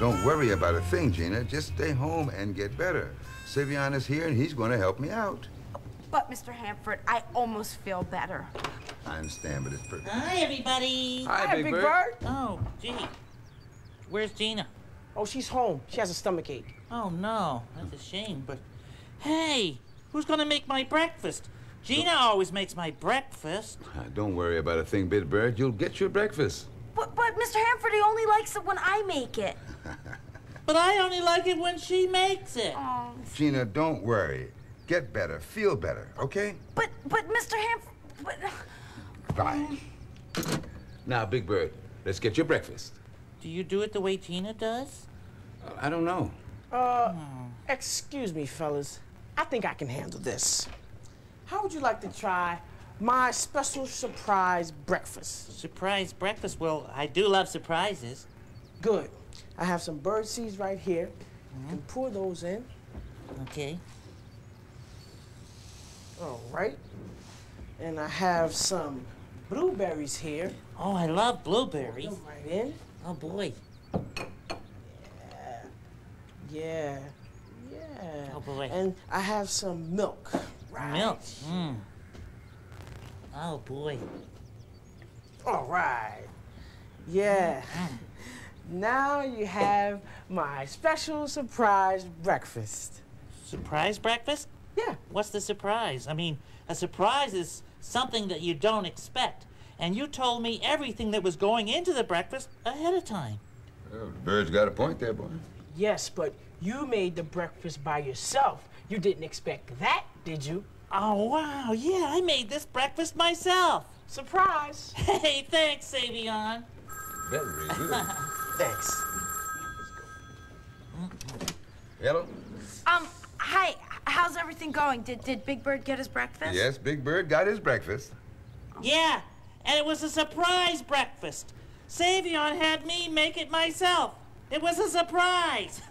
Don't worry about a thing, Gina. Just stay home and get better. Savion is here, and he's going to help me out. But, Mr. Handford, I almost feel better. I understand, but it's pretty. Hi, everybody. Hi, Big Bird. Oh, gee. Where's Gina? Oh, she's home. She has a stomach ache. Oh, no. That's a shame, but... Hey, who's gonna make my breakfast? Gina always makes my breakfast. Ah, Don't worry about a thing, Big Bird. You'll get your breakfast. But, but Mr. Handford, he only likes it when I make it. But I only like it when she makes it. Oh, Gina, don't worry. Get better. Feel better, okay? but, but Mr. Handford, but... Bye. Now, Big Bird, let's get your breakfast. Do you do it the way Gina does? Uh, I don't know. Uh, excuse me, fellas. I think I can handle this. How would you like to try my special surprise breakfast? Surprise breakfast? Well, I do love surprises. Good. I have some bird seeds right here. You can mm-hmm. pour those in. Okay. All right. And I have some blueberries here. Oh, I love Put blueberries. them right in. Oh, boy. Yeah. Yeah. Oh, boy. And I have some milk. Right. Milk. Mmm. Oh, boy. All right. Yeah. Mm-hmm. Now you have my special surprise breakfast. Surprise breakfast? Yeah. What's the surprise? I mean, a surprise is something that you don't expect. And you told me everything that was going into the breakfast ahead of time. Well, the bird's got a point there, boy. Yes, but you made the breakfast by yourself. You didn't expect that, did you? Oh, wow. Yeah, I made this breakfast myself. Surprise. Hey, thanks, Savion. Very good. Thanks. Hello? Um, hi, how's everything going? Did, did Big Bird get his breakfast? Yes, Big Bird got his breakfast. Yeah, and it was a surprise breakfast. Savion had me make it myself. It was a surprise.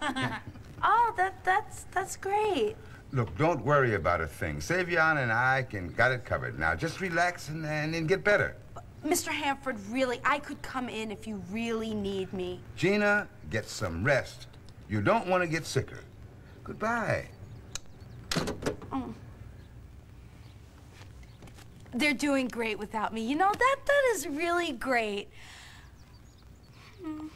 Oh, that, that's, that's great. Look, don't worry about a thing. Savion and I can got it covered. Now, just relax and, and, and get better. Mr. Handford, really, I could come in if you really need me. Gina, get some rest. You don't want to get sicker. Goodbye. Oh. They're doing great without me. You know, that, that is really great. Hmm.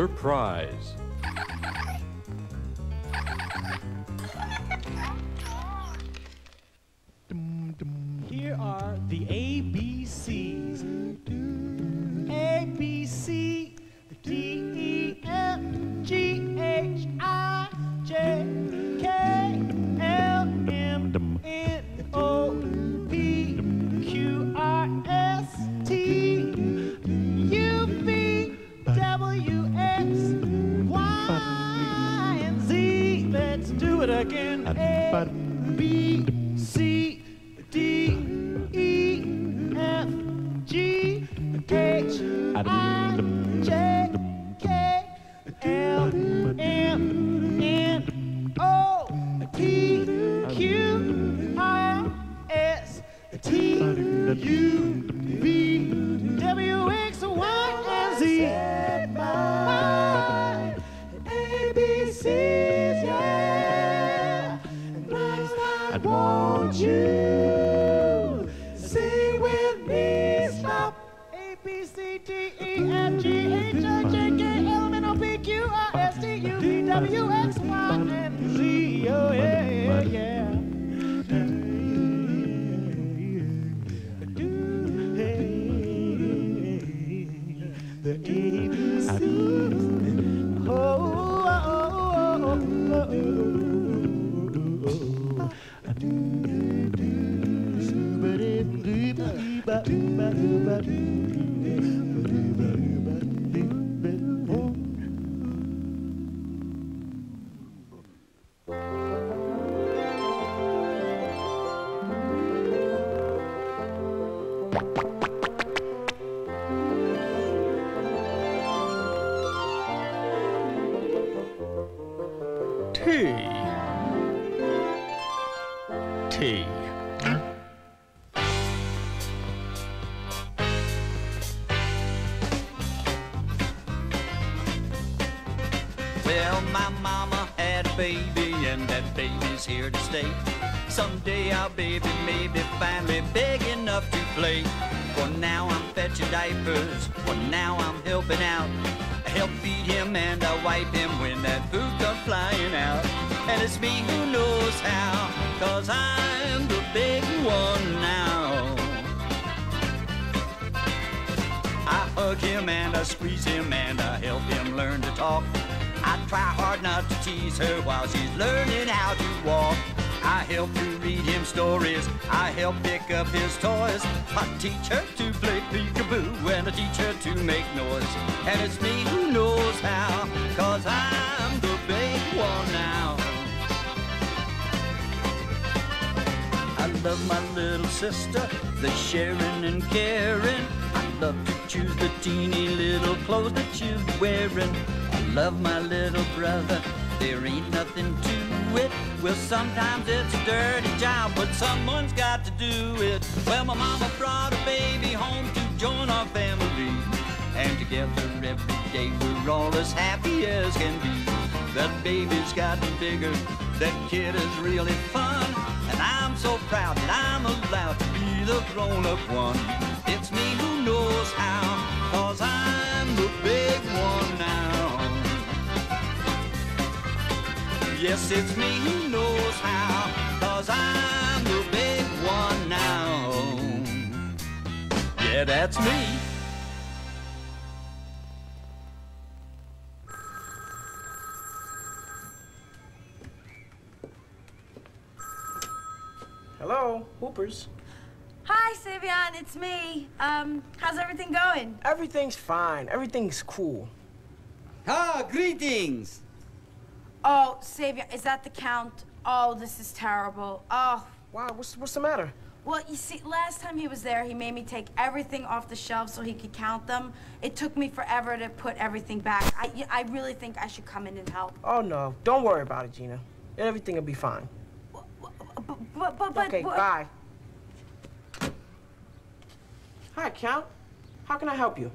Surprise. Here are the ABCs. A B C D E F G H I tea. Tea. Well, my mama had a baby, and that baby's here to stay. Someday our baby may be finally big enough to play. For now I'm fetching diapers, for now I'm helping out. I help feed him and I wipe him when that food flying out. And it's me who knows how, cause I'm the big one now. I hug him and I squeeze him and I help him learn to talk. I try hard not to tease her while she's learning how to walk. I help to read him stories. I help pick up his toys. I teach her to play peekaboo and I teach her to make noise. And it's me who knows how, cause I'm the one now. I love my little sister, the sharing and caring. I love to choose the teeny little clothes that she's wearing. I love my little brother, there ain't nothing to it. Well, sometimes it's a dirty job, but someone's got to do it. Well, my mama brought a baby home to join our family. And together every day we're all as happy as can be. That baby's gotten bigger, that kid is really fun. And I'm so proud that I'm allowed to be the grown-up one. It's me who knows how, cause I'm the big one now. Yes, it's me who knows how, cause I'm the big one now. Yeah, that's me. Hello, Hi, Savion, it's me. Um, how's everything going? Everything's fine. Everything's cool. Ah, greetings. Oh, Savion, is that the count? Oh, this is terrible. Oh, Wow, what's, what's the matter? well, you see, last time he was there, he made me take everything off the shelf so he could count them. It took me forever to put everything back. I, I really think I should come in and help. Oh, no. Don't worry about it, Gina. Everything will be fine. But, but, but, but okay, but- bye. Hi, Count. How can I help you?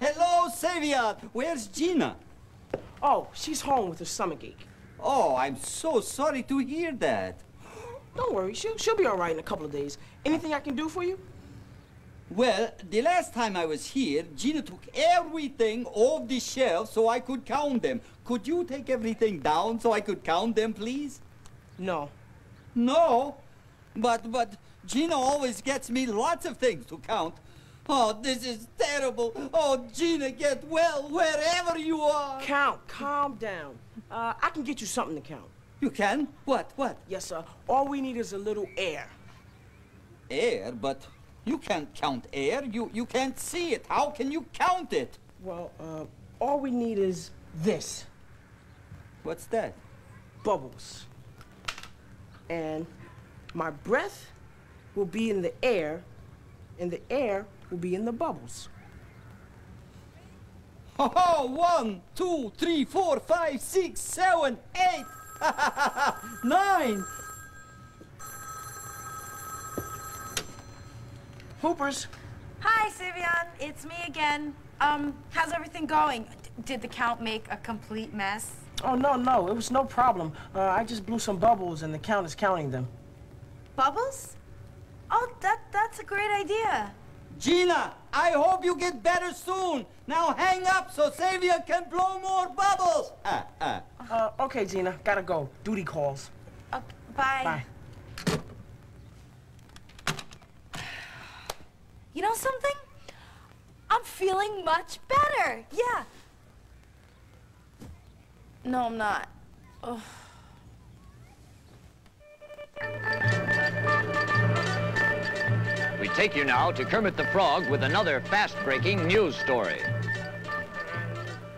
Hello, Savion. Where's Gina? Oh, she's home with her stomach ache. Oh, I'm so sorry to hear that. Don't worry, she'll, she'll be all right in a couple of days. Anything I can do for you? Well, the last time I was here, Gina took everything off the shelf so I could count them. Could you take everything down so I could count them, please? No. No, but but Gina always gets me lots of things to count. Oh, this is terrible. Oh, Gina, get well wherever you are. Count, calm down. Uh, I can get you something to count. You can? What? What? Yes, sir. All we need is a little air. Air, but you can't count air. You you can't see it. How can you count it? Well, uh, all we need is this What's that? bubbles. And my breath will be in the air, and the air will be in the bubbles. Oh, one, two, three, four, five, six, seven, eight, nine. Hooper's, Hi, Savion. it's me again. Um, how's everything going? D- did the count make a complete mess? Oh, no, no, it was no problem. Uh, I just blew some bubbles and the count is counting them. Bubbles? Oh, that that's a great idea. Gina, I hope you get better soon. Now hang up so Savion can blow more bubbles. Ah, ah. Uh, okay, Gina, gotta go. Duty calls. Okay, bye. Bye. You know something? I'm feeling much better. Yeah. No, I'm not. Ugh. We take you now to Kermit the Frog with another fast-breaking news story.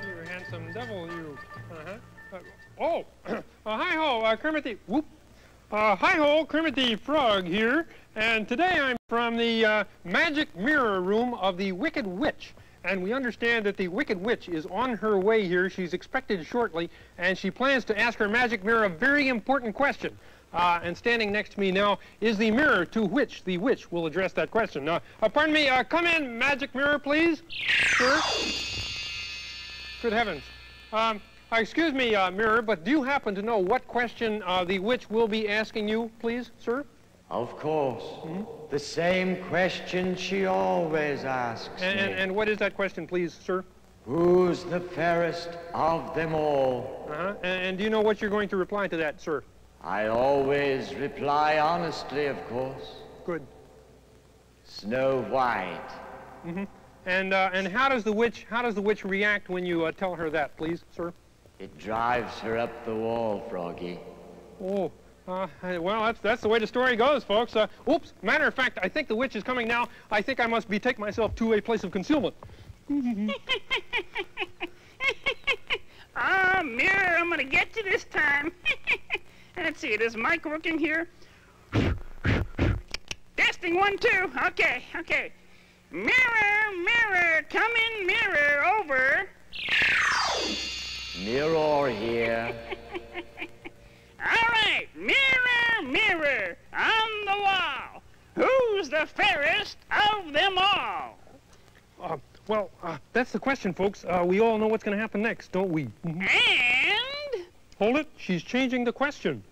You handsome devil, you. Uh-huh. Uh, oh, uh, hi ho, uh, Kermit the whoop. Uh, hi ho, Kermit the Frog here, and today I'm from the uh, magic mirror room of the Wicked Witch, and we understand that the Wicked Witch is on her way here. She's expected shortly, and she plans to ask her magic mirror a very important question. Uh, and standing next to me now is the mirror to which the witch will address that question. Uh, uh, pardon me, uh, come in, magic mirror, please. Sir? Good heavens. Um, uh, excuse me, uh, mirror, but do you happen to know what question uh, the witch will be asking you, please, sir? Of course. The same question she always asks And, and, and what is that question, please, sir? Who's the fairest of them all? Uh-huh. And, and do you know what you're going to reply to that, sir? I always reply honestly, of course. Good. Snow White. Mm hmm And uh, and how does the witch how does the witch react when you uh, tell her that, please, sir? It drives her up the wall, Froggy. Oh, uh, well, that's that's the way the story goes, folks. Uh, oops. Matter of fact, I think the witch is coming now. I think I must betake myself to a place of concealment. Ah, mirror, I'm gonna get you this time. Let's see, does Mike working here? Testing one, two. Okay, okay. Mirror, mirror, come in, mirror, over. Mirror here. All right, mirror, mirror, on the wall. Who's the fairest of them all? Uh, well, uh, that's the question, folks. Uh, we all know what's going to happen next, don't we? Mhm. And Hold it. She's changing the question.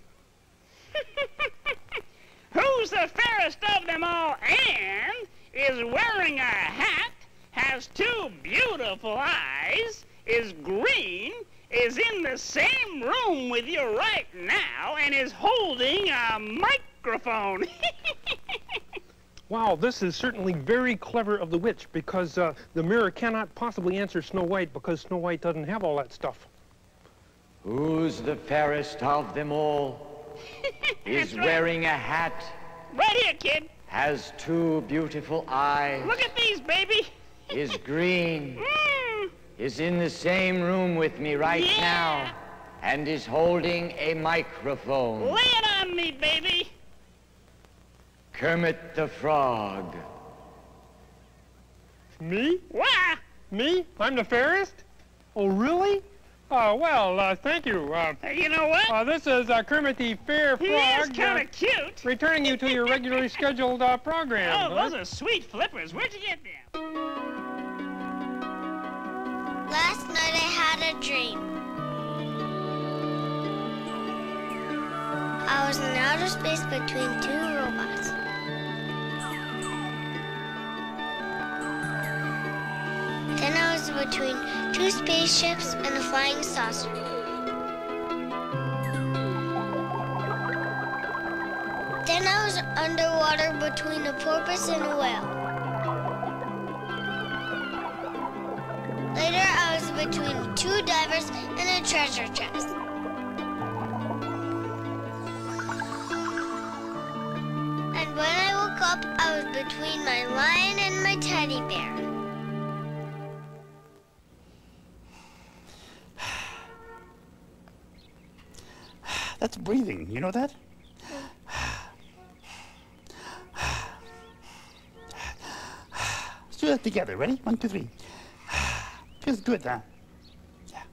who's the fairest of them all and is wearing a hat, has two beautiful eyes, is green, is in the same room with you right now, and is holding a microphone. Wow, this is certainly very clever of the witch because uh, the mirror cannot possibly answer Snow White because Snow White doesn't have all that stuff. Who's the fairest of them all? Is That's right. wearing a hat, right here, kid. has two beautiful eyes, Look at these, baby. is green, Mm, is in the same room with me right Yeah. now, and is holding a microphone. lay it on me, baby. Kermit the Frog. Me? Why? Me? I'm the fairest? Oh, really? Uh, well, uh, thank you. Uh, Uh, You know what? uh, this is uh, Kermit the Fair Frog. He is Frog. kind uh, of cute. returning you to your regularly scheduled uh, program. Oh, huh? those are sweet flippers. Where'd you get them? Last night I had a dream. I was in outer space between two robots. Then I was between two spaceships and a flying saucer. Then I was underwater between a porpoise and a whale. Later, I was between two divers and a treasure chest. And when I woke up, I was between my lion and my teddy bear. That's breathing. You know that? Let's do that together. Ready? One, two, three. Feels good, huh? Yeah.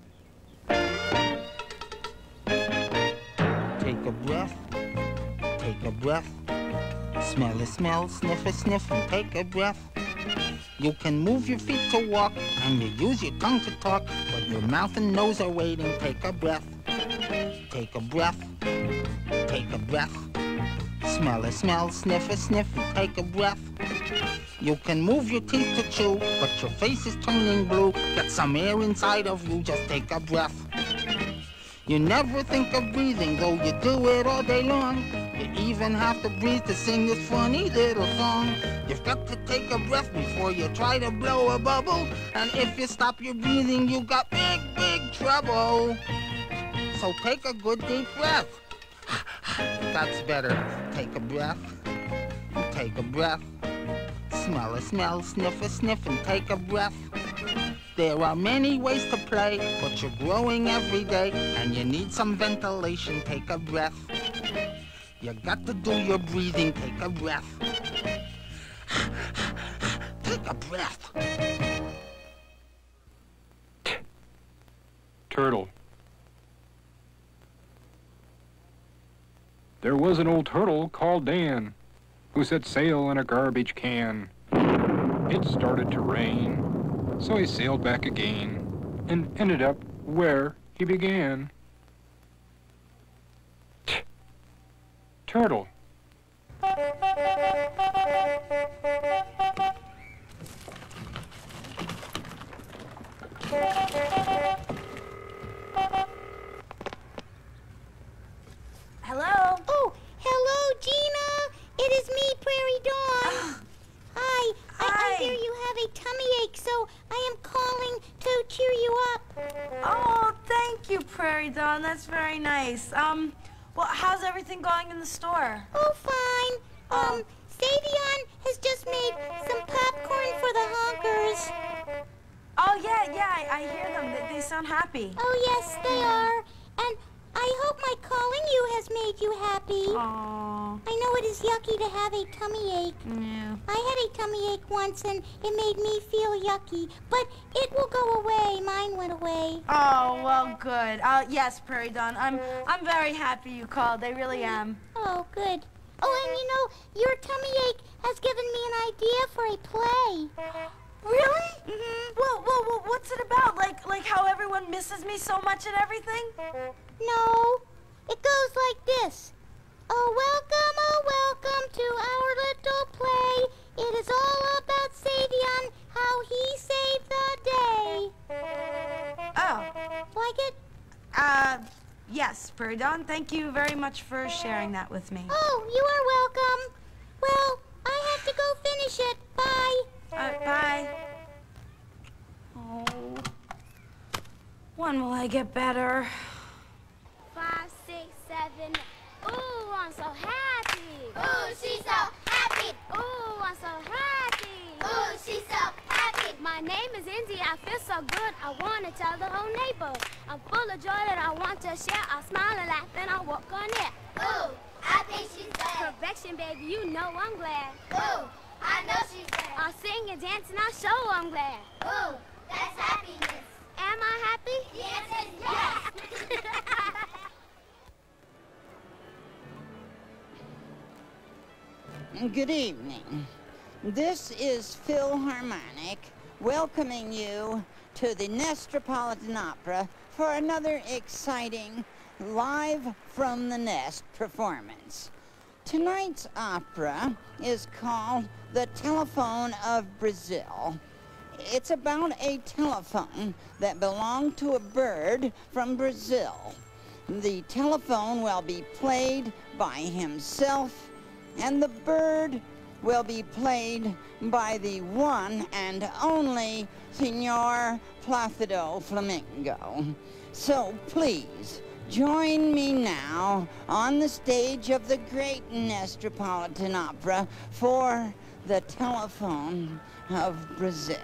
Take a breath. Take a breath. Smell a smell, sniff a sniff, and take a breath. You can move your feet to walk, and you use your tongue to talk, but your mouth and nose are waiting. Take a breath. Take a breath. Take a breath. Smell a smell, sniff a sniff, take a breath. You can move your teeth to chew, but your face is turning blue. Get some air inside of you, just take a breath. You never think of breathing, though you do it all day long. You even have to breathe to sing this funny little song. You've got to take a breath before you try to blow a bubble. And if you stop your breathing, you got big, big trouble. So take a good deep breath. That's better. Take a breath. Take a breath. Smell a smell, sniff a sniff, and take a breath. There are many ways to play, but you're growing every day, and you need some ventilation. Take a breath. You got to do your breathing. Take a breath. take a breath. Turtle. There was an old turtle called Dan who set sail in a garbage can. It started to rain, so he sailed back again and ended up where he began. Turtle. Hello? Oh, hello, Gina. It is me, Prairie Dawn. Hi. I, I hear you have a tummy ache, so I am calling to cheer you up. Oh, thank you, Prairie Dawn. That's very nice. Um, well, how's everything going in the store? Oh, fine. Um, Savion has just made some popcorn for the honkers. Oh, yeah, yeah, I, I hear them. They, they sound happy. Oh, yes, they are. And I hope my calling you has made you happy. Aww. I know it is yucky to have a tummy ache. Yeah. I had a tummy ache once and it made me feel yucky, but it will go away. Mine went away. Oh, well, good. Uh, yes, Prairie Dawn. I'm, I'm very happy you called. I really am. Oh, good. Oh, and you know, your tummy ache has given me an idea for a play. Really? Mm-hmm. Well, well, well, what's it about? Like, like how everyone misses me so much and everything? No, it goes like this. Oh, welcome, oh, welcome to our little play. It is all about Savion, how he saved the day. Oh. Like it? Uh, yes, Dawn. Thank you very much for sharing that with me. Oh, you are welcome. Well, I have to go finish it. Bye. Uh, bye. Oh. When will I get better? Five, six, seven. Ooh, I'm so happy. Ooh, she's so happy. Ooh, I'm so happy. Ooh, she's so happy. My name is Indy. I feel so good. I want to tell the whole neighbor. I'm full of joy that I want to share. I smile and laugh and I walk on it. Ooh, I think she's glad. Perfection, baby. You know I'm glad. Ooh, I know she's glad. I'll sing and dance and I'll show I'm glad. Ooh, that's happiness. Am I happy? Yes, yes. Good evening. This is Philharmonic welcoming you to the Nestropolitan Opera for another exciting Live from the Nest performance. Tonight's opera is called The Telephone of Brazil. It's about a telephone that belonged to a bird from Brazil. The telephone will be played by himself, and the bird will be played by the one and only Senor Placido Flamingo. So please, join me now on the stage of the great Nestropolitan Opera for the telephone of Brazil.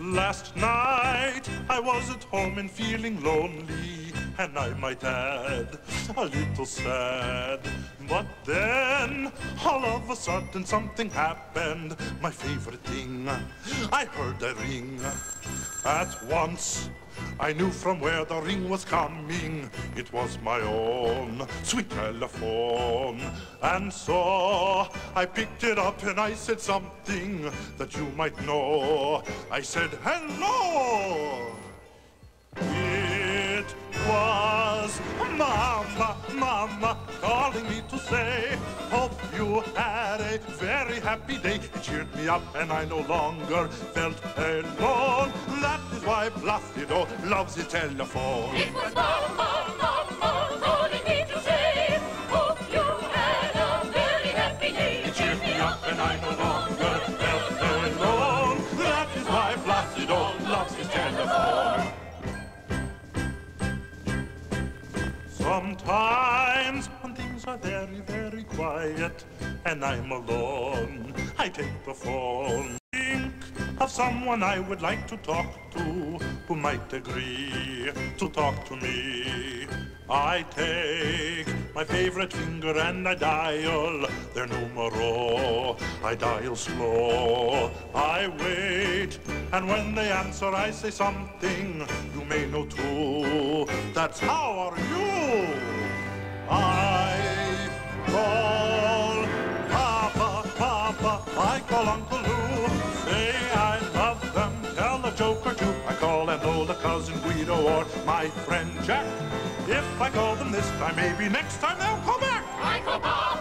Last night I was at home and feeling lonely, and I might add a little sad. But then, all of a sudden, something happened. My favorite thing, I heard a ring. At once, I knew from where the ring was coming. It was my own sweet telephone. And so I picked it up and I said something that you might know. I said, hello! Was Mama, Mama calling me to say, Hope you had a very happy day. It cheered me up and I no longer felt alone. That is why Placido loves his telephone. It was Mama, Mama Sometimes when things are very, very quiet and I'm alone, I take the phone. Think of someone I would like to talk to who might agree to talk to me. I take my favorite finger and I dial their numero. I dial slow, I wait, and when they answer, I say something you may know too. That's how are you? I call Papa, Papa, I call Uncle Lou. Say I love them, tell a joke or two. I call an older cousin Guido or my friend Jack. If I call them this time, maybe next time they'll call back. I call Papa, Papa,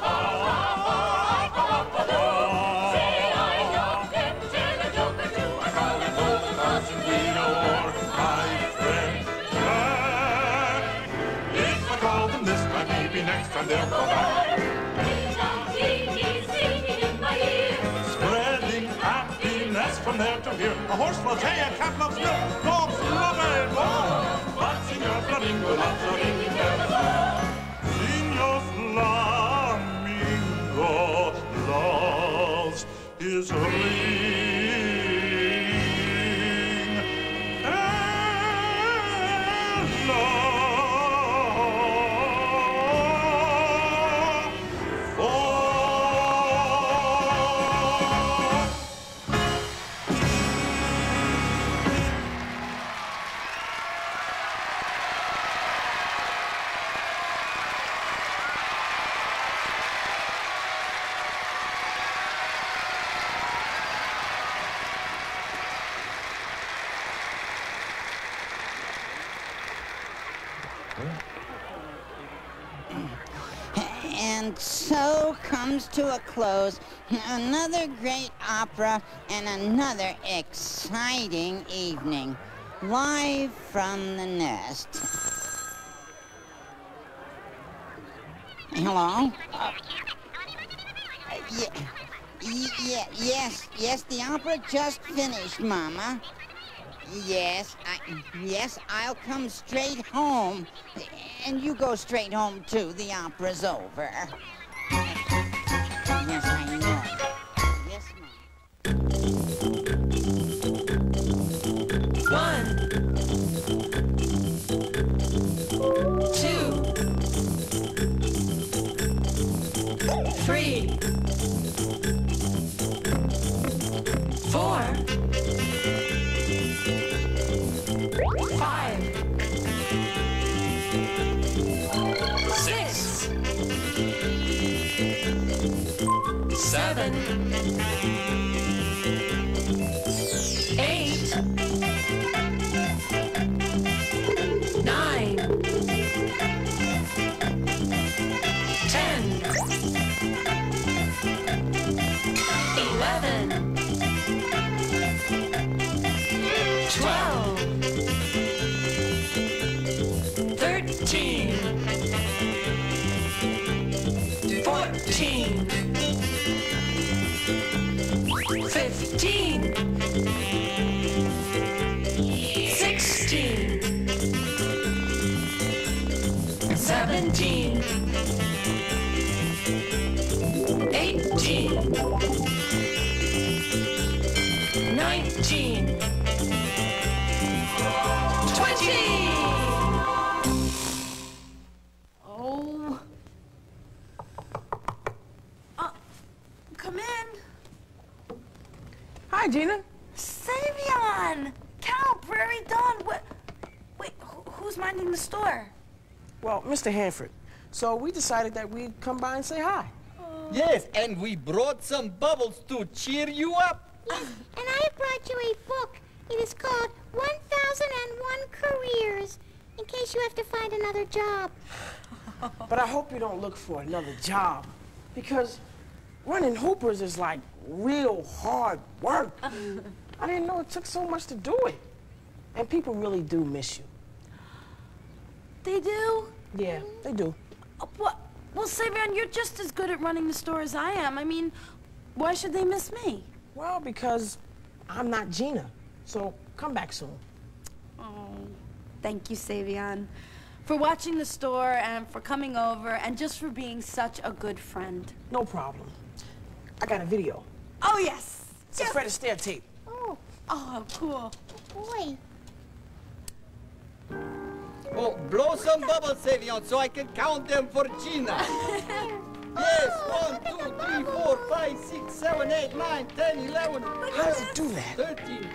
A horse loves hay, a cat loves milk, dogs love it more. But Signor Flamingo loves bell. Signor Flamingo loves his ring. So comes to a close another great opera and another exciting evening. Live from the nest. Hello? Uh, yeah, yeah, yes, yes, the opera just finished, Mama. Yes, I, yes, I'll come straight home. And you go straight home, too. The opera's over. Yes, I know. Yes, One, two, three, Mr. Handford. So we decided that we'd come by and say hi. Yes, and we brought some bubbles to cheer you up. Ah, and I brought you a book. It is called 1001 Careers, in case you have to find another job. But I hope you don't look for another job. Because running Hooper's is like real hard work. I didn't know it took so much to do it. And people really do miss you. They do? Yeah, they do. Uh, What? Well, Savion, you're just as good at running the store as I am. I mean, why should they miss me? Well, because I'm not Gina. So come back soon. Oh, thank you, Savion, for watching the store and for coming over and just for being such a good friend. No problem. I got a video. Oh, yes. It's a Fred Astaire tape. Oh, Oh, cool. boy. Oh, blow some bubbles, Savion, so I can count them for Gina. yes, one, two, three, four, five, six, seven, eight, nine, ten, eleven. How does it do that? 13,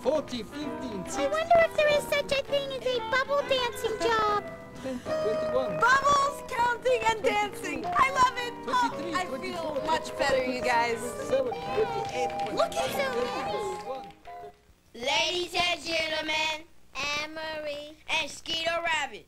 14, 15, I wonder if there is such a thing as a bubble dancing job. 21. Bubbles, counting, and dancing. I love it. Oh, I feel much better, you guys. 27, 28, Look at so many. Ladies and gentlemen, Anne Marie. and Skeeter Rabbit.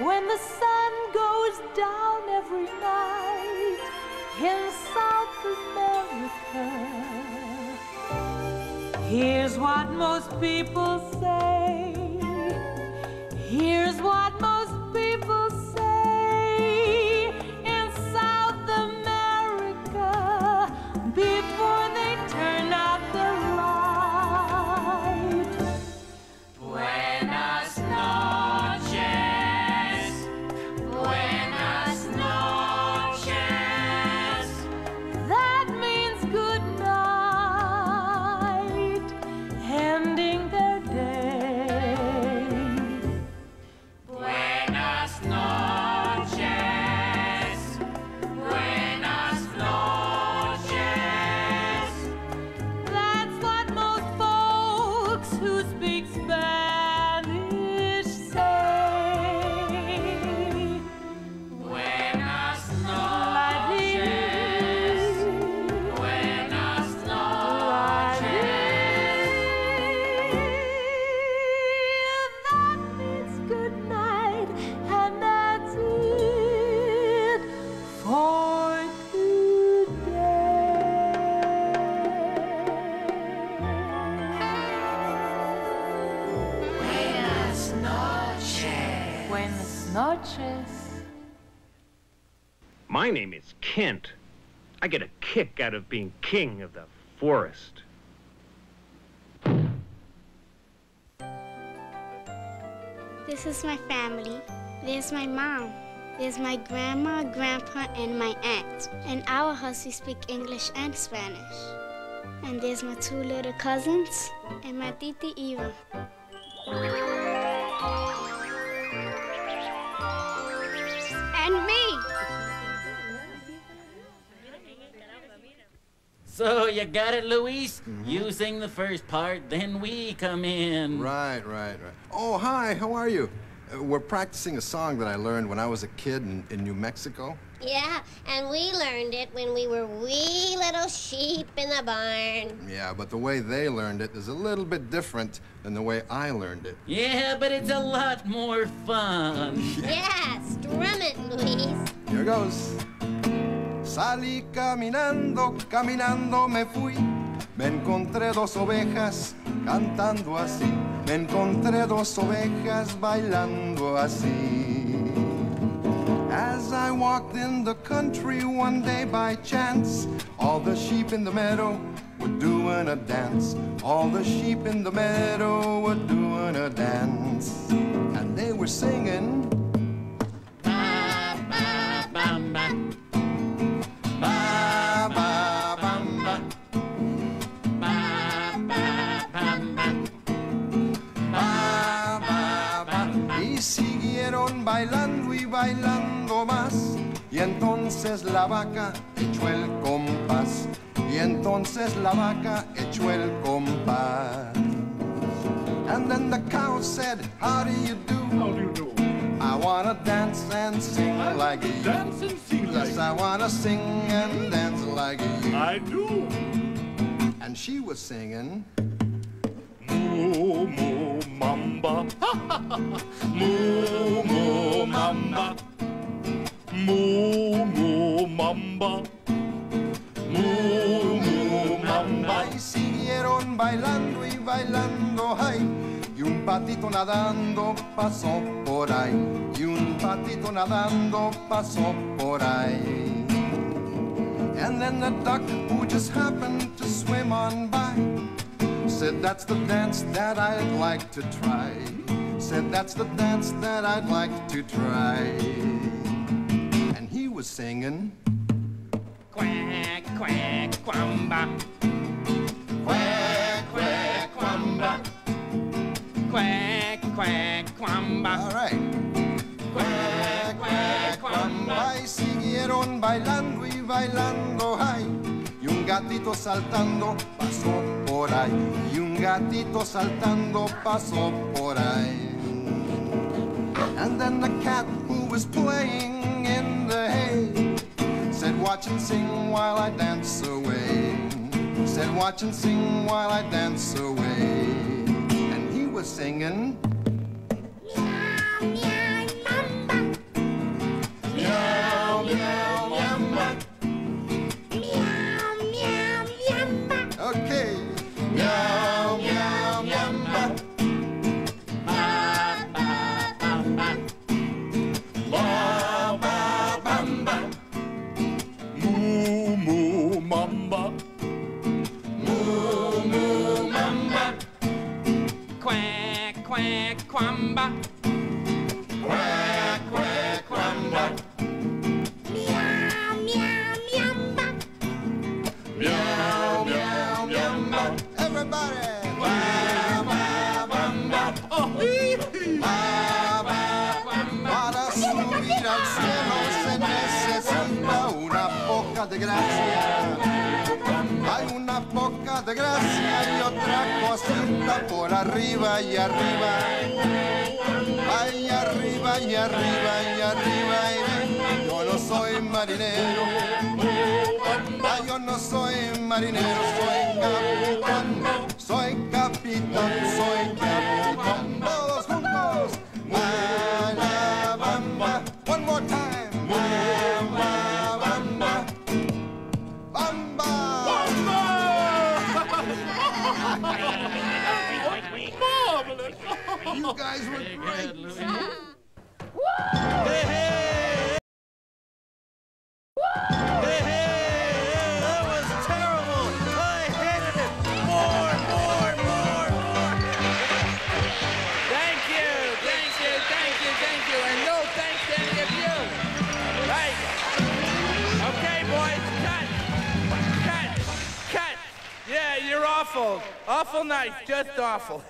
When the sun goes down every night in South America, here's what most people kick out of being king of the forest. This is my family. There's my mom. There's my grandma, grandpa, and my aunt. In our house, we speak English and Spanish. And there's my two little cousins and my titi Eva. So you got it, Luis? You sing the first part, then we come in. Right, right, right. Oh, hi, how are you? Uh, we're practicing a song that I learned when I was a kid in, in New Mexico. Yeah, and we learned it when we were wee little sheep in the barn. Yeah, but the way they learned it is a little bit different than the way I learned it. Yeah, but it's a lot more fun. Yeah, strum it, Luis. Here goes. Salí caminando, caminando me fui. Me encontré dos ovejas cantando así. Me encontré dos ovejas bailando así. As I walked in the country one day by chance, all the sheep in the meadow were doing a dance. All the sheep in the meadow were doing a dance. And they were singing. Entonces la vaca echó el compás. Y entonces la vaca echó el compás. And then the cow said, How do you do? How do you do? I wanna dance and sing like you. Dance and sing like Yes, I wanna sing and dance like you. I do. And she was singing. Moo moo mamba. moo moo mamba. Moo moo mamba. Moo moo mamba. Y siguieron bailando y bailando, ay. Y un patito nadando pasó por ahí. Y un patito nadando pasó por ahí. And then the duck who just happened to swim on by said, That's the dance that I'd like to try. Said, That's the dance that I'd like to try. Was singing. Quack, quack, quamba. Quack, quack, quamba. Quack, quack, quamba. All right. Quack, quack, quamba. Y siguieron bailando y bailando, ay. Y un gatito saltando pasó por ahí. Y un gatito saltando pasó por ahí. And then the cat who was playing in the hay said, Watch and sing while I dance away. Said, Watch and sing while I dance away. And he was singing. De gracia. Y otra cosita por arriba y arriba. Ay, arriba y arriba y arriba. y Yo no soy marinero. Ay, yo no soy marinero, soy capitán. Soy capitán, soy capitán. Todos juntos. Alabama. One more time. You guys were great. That was terrible! I hated it! More, more, more, more! Thank you, thank you, thank you, thank you, and no thanks to any of you. Right. Okay, boys, cut. Cut. Cut. Yeah, you're awful. Awful nice, just awful.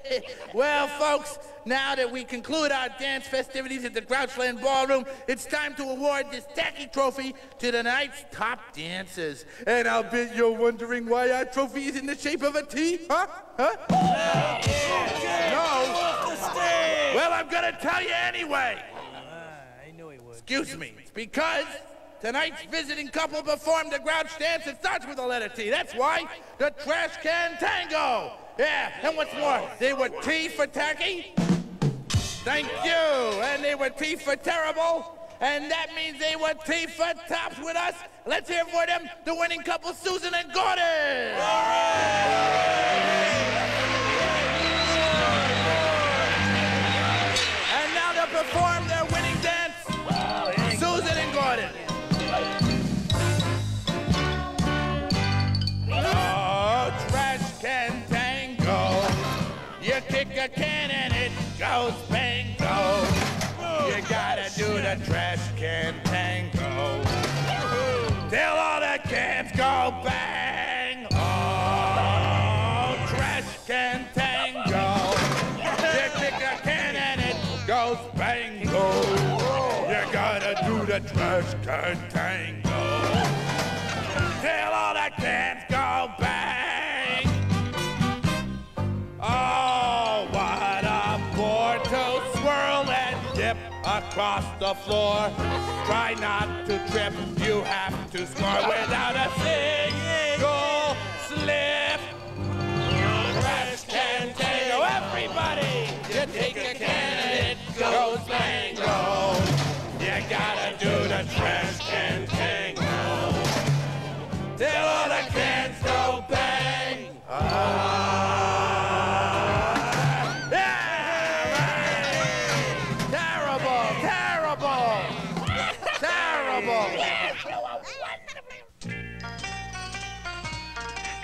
well, folks, now that we conclude our dance festivities at the Grouchland Ballroom, it's time to award this tacky trophy to tonight's top dancers. And I'll bet you're wondering why our trophy is in the shape of a T, huh? Huh? No. Well, I'm gonna tell you anyway. Excuse me. It's because tonight's visiting couple performed the grouch dance that starts with the letter T. That's why the Trash Can Tango. Yeah, and what's more, they were T for tacky. Thank you. And they were T for terrible. And that means they were T for tops with us. Let's hear for them, the winning couple, Susan and Gordon. Can tango. Till all the cans go bang. Oh, trash can tango. You kick a can and it goes bango. You gotta do the trash can tango. Till all the cans go bang. Across the floor. Try not to trip, you have to score without a single slip. Trash can tango, everybody! You take a can and it goes bango. You gotta do the trash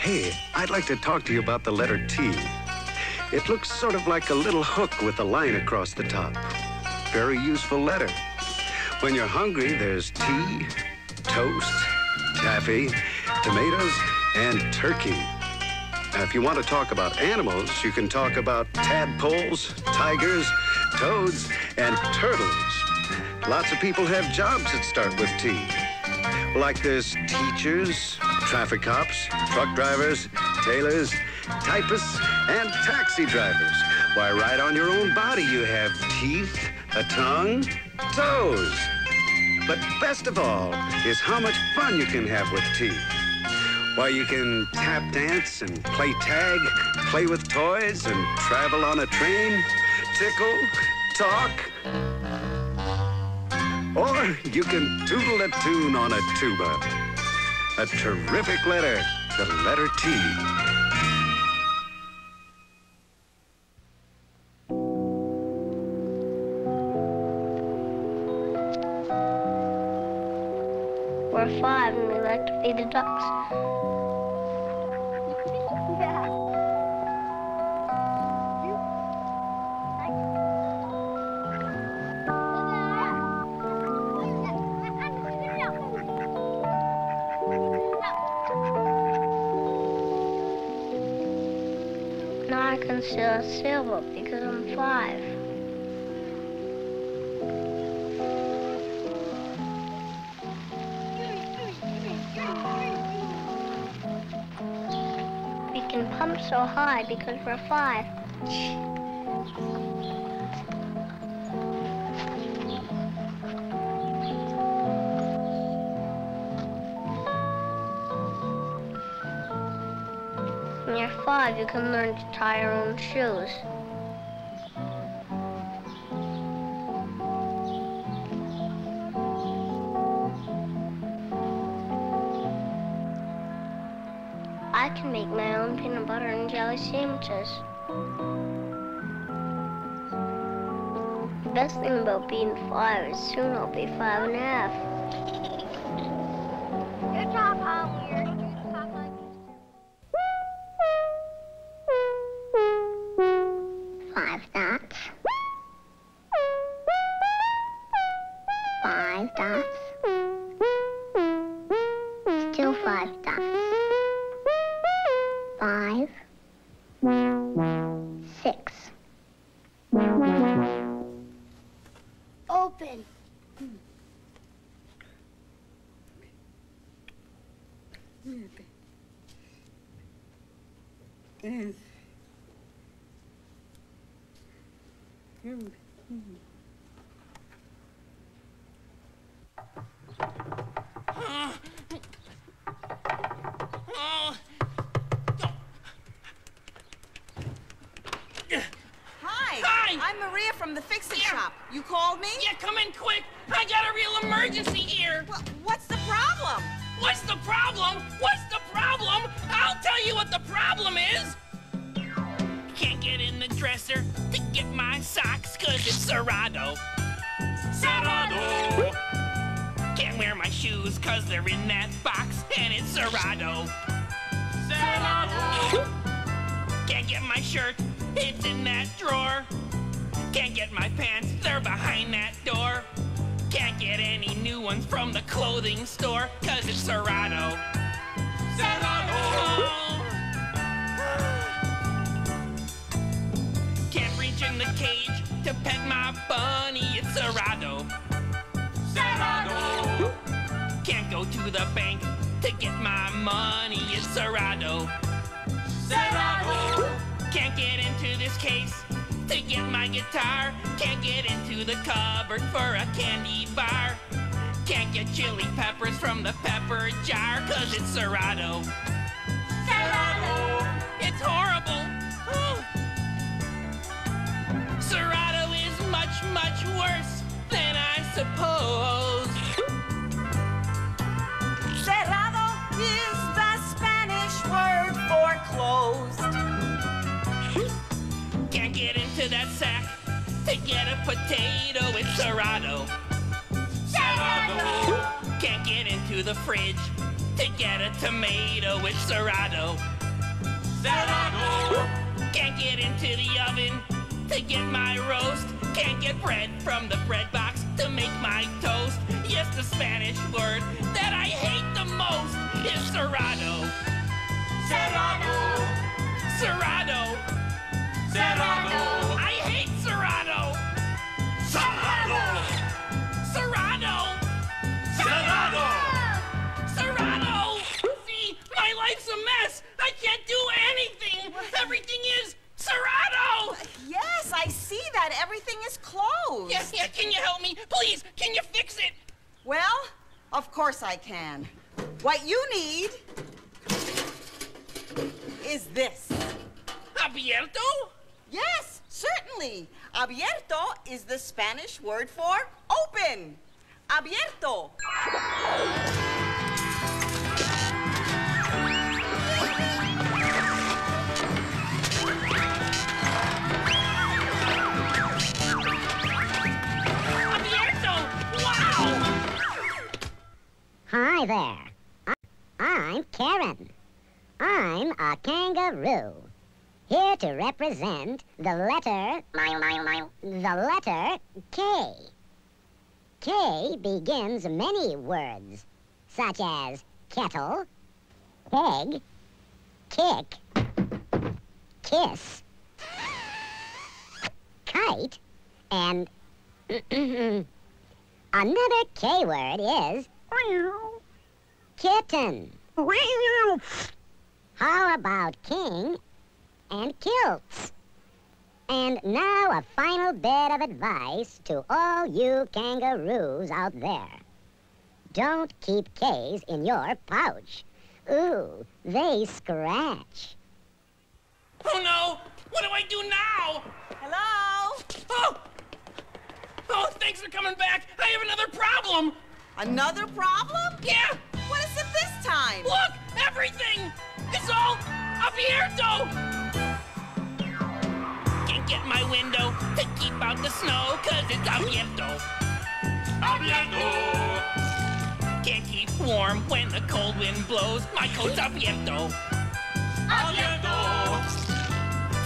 Hey, I'd like to talk to you about the letter T. It looks sort of like a little hook with a line across the top. Very useful letter. When you're hungry, there's tea, toast, taffy, tomatoes, and turkey. Now, if you want to talk about animals, you can talk about tadpoles, tigers, toads, and turtles. Lots of people have jobs that start with T. Like there's teachers, traffic cops, truck drivers, tailors, typists, and taxi drivers. Why, right on your own body you have teeth, a tongue, toes. But best of all is how much fun you can have with teeth. Why, you can tap dance and play tag, play with toys and travel on a train, tickle, talk. Or you can toodle a tune on a tuba. A terrific letter, the letter T. We're five and we like to feed the ducks. Now I can sell a sailboat because I'm five. We can pump so high because we're five. You can learn to tie your own shoes. I can make my own peanut butter and jelly sandwiches. The best thing about being five is soon I'll be five and a half. Get a potato, it's Cerrado. Cerrado! Can't get into the fridge to get a tomato, it's Cerrado. Cerrado! Can't get into the oven to get my roast. Can't get bread from the bread box to make my toast. Yes, the Spanish word that I hate the most is Cerrado. Cerrado! Cerrado! Cerrado! I I can't do anything! Everything is Cerrado! Yes, I see that. Everything is closed. Yeah, yeah, can you help me? Please, can you fix it? Well, of course I can. What you need is this. Abierto? Yes, certainly. Abierto is the Spanish word for open. Abierto! Hi there. I'm Karen. I'm a kangaroo. Here to represent the letter. The letter K. K begins many words, such as kettle, peg, kick, kiss, kite, and another K word is kitten. How about king and kilts. And now a final bit of advice to all you kangaroos out there. Don't keep K's in your pouch. Ooh, they scratch. Oh no! What do I do now? Hello? Oh! Oh, thanks for coming back. I have another problem. Another problem? Yeah. What is it this time? Look, everything. It's all abierto. Can't get my window to keep out the snow, cause it's abierto. Abierto. Can't keep warm when the cold wind blows. My coat's abierto. Abierto.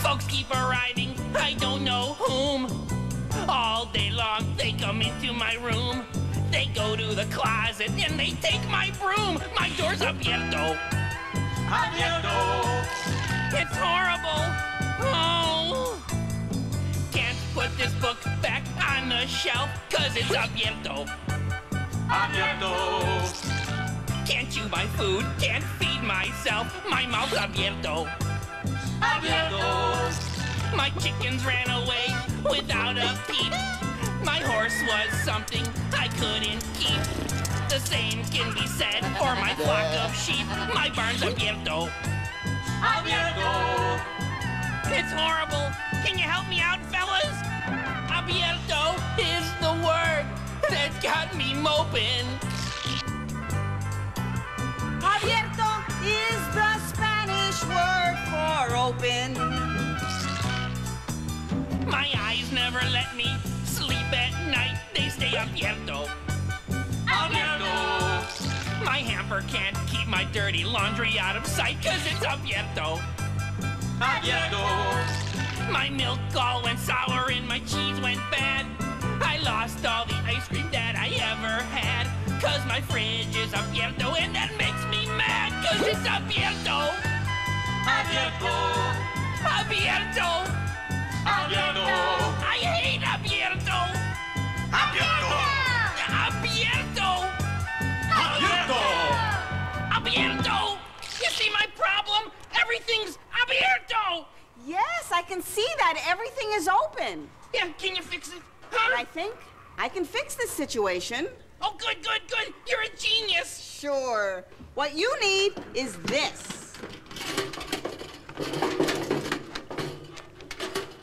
Folks keep arriving, I don't know whom. All day long they come into my room. They go to the closet and they take my broom. My door's abierto. Abierto. It's horrible. Oh. Can't put this book back on the shelf cause it's abierto. Abierto. Can't chew my food, can't feed myself. My mouth's abierto. Abierto. My chickens ran away without a peep. My horse was something I couldn't keep. The same can be said for my flock of sheep. My barn's abierto. Abierto. It's horrible. Can you help me out, fellas? Abierto is the word that got me moping. Abierto is the Spanish word for open. My eyes never let me sleep at night. They stay abierto. Abierto. My hamper can't keep my dirty laundry out of sight cause it's abierto. Abierto. My milk all went sour and my cheese went bad. I lost all the ice cream that I ever had. Cause my fridge is abierto and that makes me mad cause it's abierto. Abierto. Abierto. Abierto. I hate abierto. Abierto. Abierto. Abierto. Abierto. You see my problem? Everything's abierto. Yes, I can see that. Everything is open. Yeah, can you fix it? And I think I can fix this situation. Oh, good, good, good. You're a genius. Sure. What you need is this.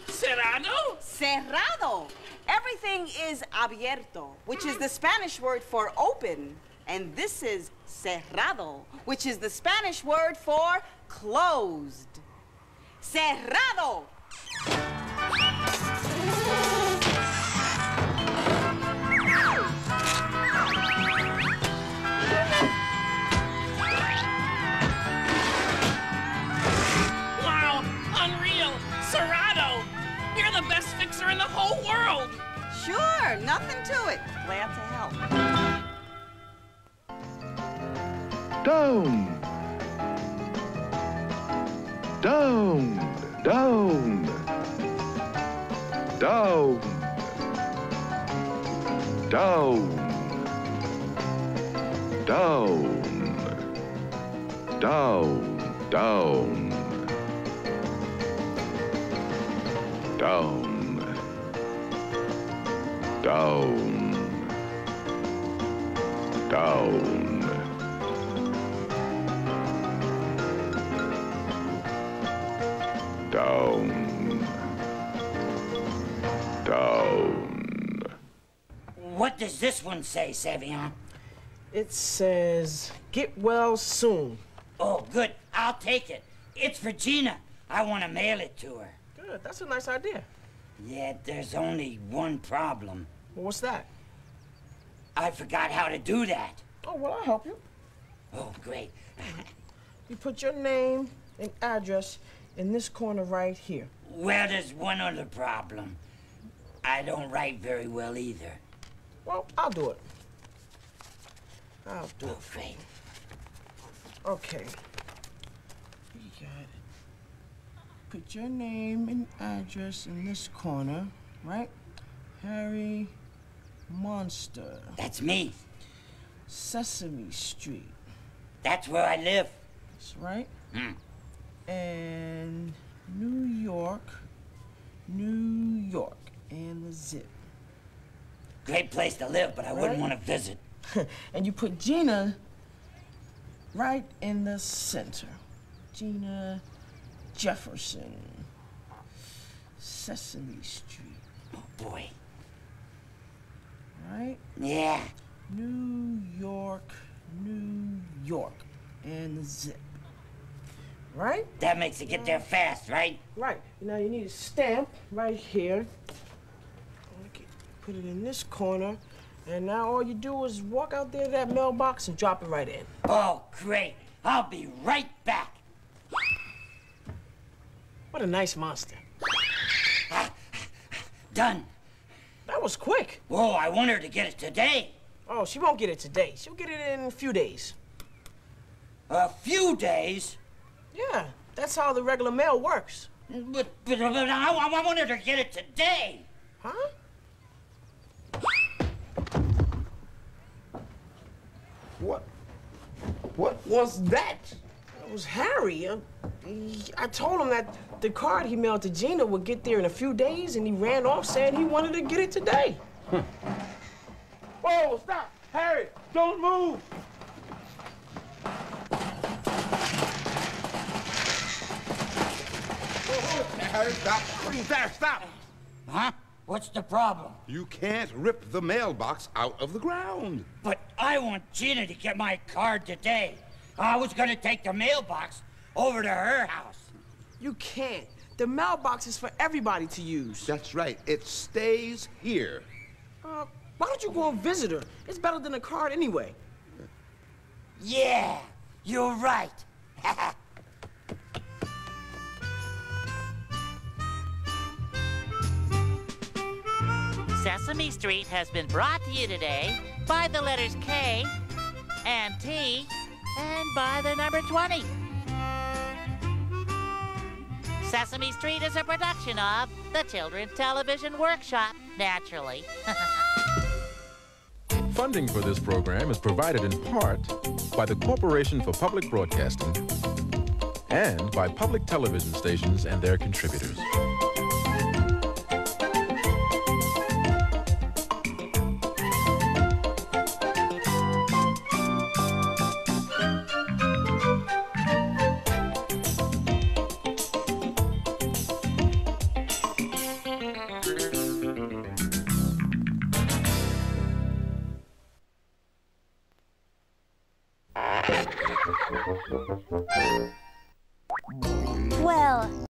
Cerrado? Cerrado. Everything is abierto, which is the Spanish word for open. And this is cerrado, which is the Spanish word for closed. Cerrado. One say, Savion? It says, get well soon. Oh, good. I'll take it. It's for Gina. I want to mail it to her. Good, that's a nice idea. Yeah, there's only one problem. Well, what's that? I forgot how to do that. Oh, well, I'll help you. Oh, great. You put your name and address in this corner right here. Well, there's one other problem. I don't write very well either. Well, I'll do it. I'll do it. great. Okay. You got it. Put your name and address in this corner, right? Harry Monster. That's me. Sesame Street. That's where I live. That's right. Hmm. And New York, New York, and the zip. Great place to live, but I wouldn't want to visit. and you put Gina right in the center. Gina Jefferson, Sesame Street. Oh boy. Right? Yeah. New York, New York, and the zip. Right? That makes it get there fast, right? Right. Now you need a stamp right here. Put it in this corner. And now all you do is walk out there to that mailbox and drop it right in. Oh, great. I'll be right back. What a nice monster. Done. That was quick. Whoa, I want her to get it today. Oh, she won't get it today. She'll get it in a few days. A few days? Yeah, that's how the regular mail works. But, but, but I, I want her to get it today. Huh? What? What was that? It was Harry. Uh, he- I told him that the card he mailed to Gina would get there in a few days, and he ran off saying he wanted to get it today. Whoa, stop! Harry, don't move! Harry, stop! There, stop! Huh? What's the problem? You can't rip the mailbox out of the ground. But I want Gina to get my card today. I was gonna take the mailbox over to her house. You can't. The mailbox is for everybody to use. That's right. It stays here. Uh, why don't you go and visit her? It's better than a card anyway. Yeah, you're right. Sesame Street has been brought to you today by the letters K and T and by the number 20. Sesame Street is a production of the Children's Television Workshop, naturally. Funding for this program is provided in part by the Corporation for Public Broadcasting and by public television stations and their contributors.